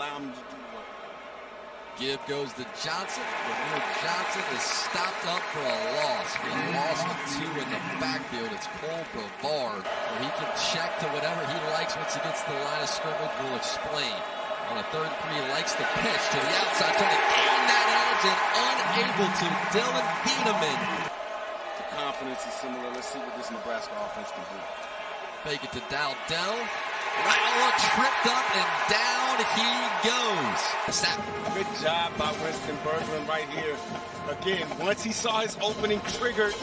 allow him to do what? Give goes to Johnson. Rahmir Johnson is stopped up for a loss. A loss of two in the backfield. It's Cole Brevard, where he can check to whatever he likes once he gets to the line of scrimmage. We'll explain. On a third and three, he likes the pitch to the outside, trying to gain that edge and unable to. Dillon Thieneman. The confidence is similar. Let's see what this Nebraska offense can do. Fake it to Dowdell. Raiola tripped up and down he goes. Good job by Winston Berglund right here. Again, once he saw his opening triggered,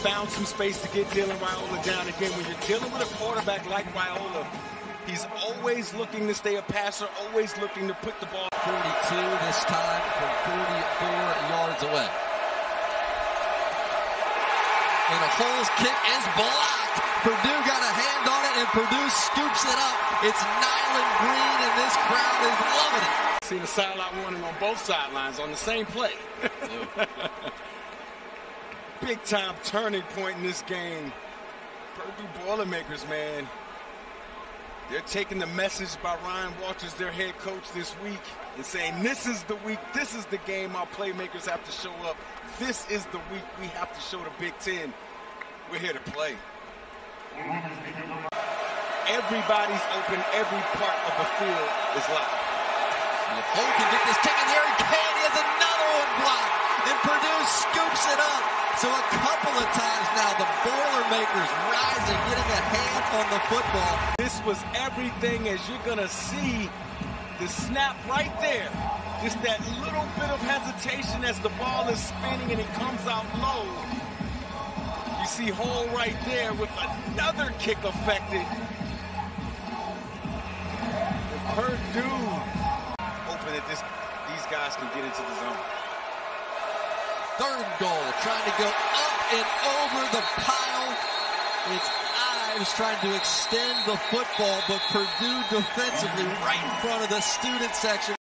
found some space to get Dylan Raiola down. Again, when you're dealing with a quarterback like Raiola, he's always looking to stay a passer, always looking to put the ball. 42 this time from 44 yards away. And a Hohl's kick is blocked. Purdue got a hand and Purdue scoops it up. It's Nyland Green, and this crowd is loving it. See the sideline warning on both sidelines on the same play. Big time turning point in this game. Purdue Boilermakers, man. They're taking the message by Ryan Walters, their head coach this week, and saying this is the week, this is the game our playmakers have to show up. This is the week we have to show the Big Ten. We're here to play. Everybody's open. Every part of the field is live. If Hohl can get this taken there, he can. He has another one blocked. And Purdue scoops it up. So a couple of times now, the Boilermakers rising, getting a hand on the football. This was everything as you're going to see the snap right there. Just that little bit of hesitation as the ball is spinning and it comes out low. You see Hohl right there with another kick affected. And Purdue hoping that this, these guys can get into the zone. Third goal, trying to go up and over the pile. It's Ives trying to extend the football, but Purdue defensively right in front of the student section.